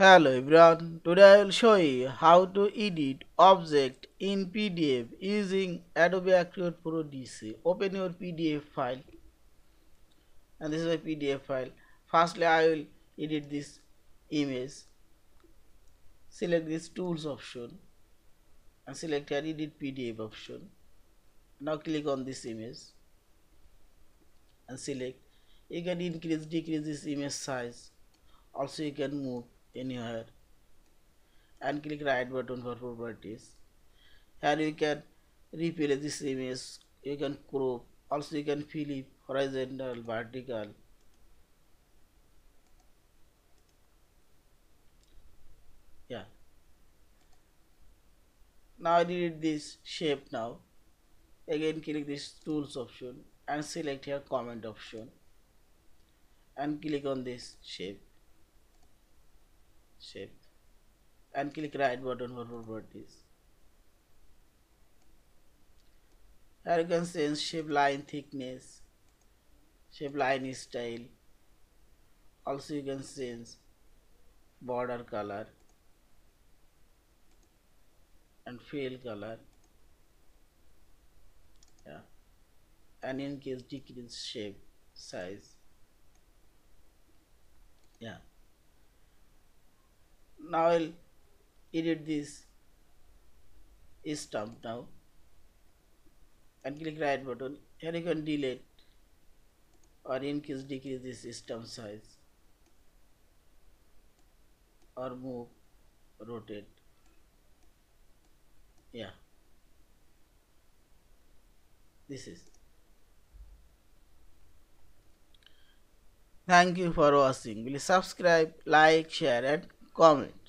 Hello everyone, today I will show you how to edit object in PDF using Adobe Acrobat Pro DC. Open your PDF file and this is my PDF file. Firstly I will edit this image. Select this tools option and select here edit PDF option. Now click on this image and select. You can increase decrease this image size. Also you can move anywhere and click right button for properties. Here you can replace this image. You can crop also you can flip horizontal vertical. Yeah. Now I delete this shape now. Again click this tools option and select here comment option and click on this shape shape and click right button for properties here you can change shape line thickness. Shape line style. Also you can change border color and fill color. Yeah. And in case decrease shape size yeah now I'll edit this stump now and click right button. Here you can delete or increase decrease this stump size or move rotate. Yeah. This is. Thank you for watching. Please subscribe like share and comment